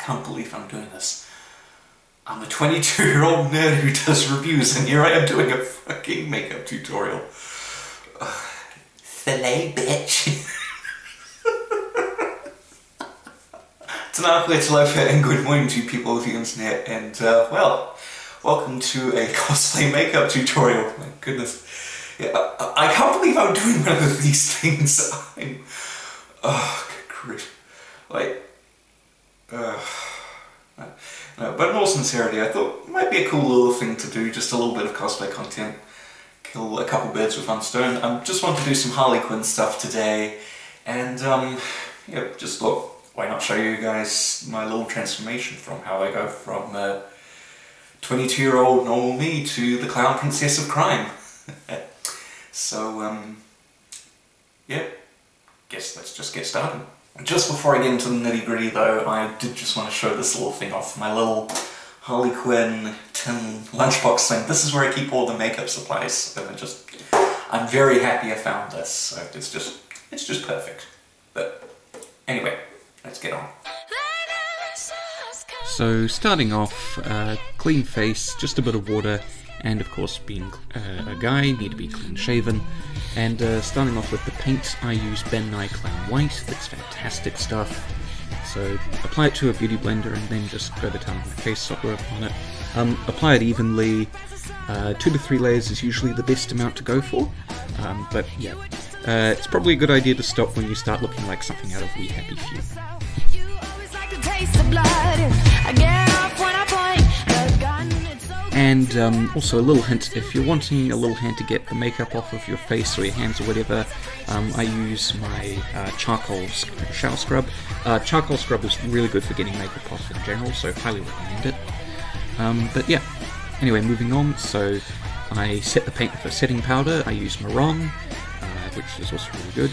can't believe I'm doing this. I'm a 22 year old nerd who does reviews and here I am doing a fucking makeup tutorial. Uh, Filet bitch. Tanaka Talofa and good morning to people of the internet and uh, well, welcome to a cosplay makeup tutorial. My goodness. Yeah, I, I can't believe I'm doing one of these things. I'm... Oh, good grief. Like... Uh, no, but in all sincerity, I thought it might be a cool little thing to do, just a little bit of cosplay content. Kill a couple birds with one stone. I just want to do some Harley Quinn stuff today, and um, yeah, just look, why not show you guys my little transformation from how I go from uh, 22 year old normal me to the clown princess of crime. so, um, yeah, guess let's just get started. Just before I get into the nitty gritty though, I did just want to show this little thing off, my little Harley Quinn tin lunchbox thing. This is where I keep all the makeup supplies, and I just, I'm very happy I found this. It's just, it's just perfect. But anyway, let's get on. So starting off, uh, clean face, just a bit of water, and of course being uh, a guy, need to be clean shaven. And uh, starting off with the paint, I use Ben Nye Clown White, that's fantastic stuff. So apply it to a beauty blender and then just go to town with face work on it. Um, apply it evenly, uh, two to three layers is usually the best amount to go for, um, but yeah. Uh, it's probably a good idea to stop when you start looking like something out of We Happy Few. And um, also a little hint, if you're wanting a little hand to get the makeup off of your face or your hands or whatever, um, I use my uh, charcoal shower scrub. Uh, charcoal scrub is really good for getting makeup off in general, so highly recommend it. Um, but yeah, anyway, moving on, so I set the paint a setting powder, I use Mehron, uh, which is also really good.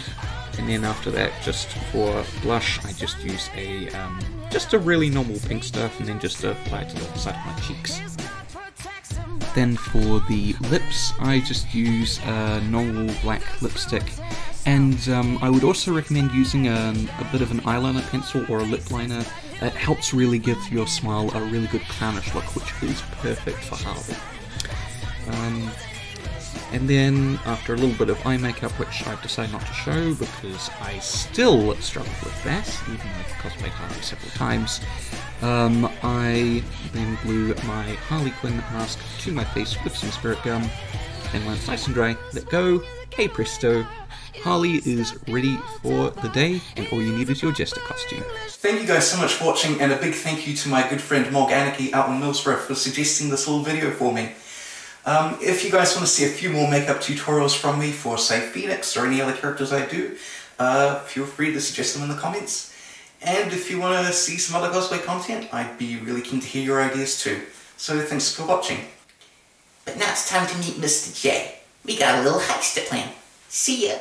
And then after that, just for blush, I just use a um, just a really normal pink stuff, and then just apply it to the side of my cheeks. Then for the lips, I just use a normal black lipstick. And um, I would also recommend using a, a, bit of an eyeliner pencil or a lip liner. It helps really give your smile a really good clownish look, which is perfect for Harley. Um, and then, after a little bit of eye makeup, which I've decided not to show because I still struggle with that, even though I've cosplayed Harley several times, um, I then glue my Harley Quinn mask to my face with some spirit gum, and when it's nice and dry, let go, hey presto, Harley is ready for the day, and all you need is your Jester costume. Thank you guys so much for watching, and a big thank you to my good friend Morg Anarchy out in Millsborough for suggesting this little video for me. Um, if you guys want to see a few more makeup tutorials from me for, say, Phoenix or any other characters I do, uh, feel free to suggest them in the comments. And if you want to see some other cosplay content, I'd be really keen to hear your ideas too. So thanks for watching. But now it's time to meet Mr. J. We got a little heist to plan. See ya!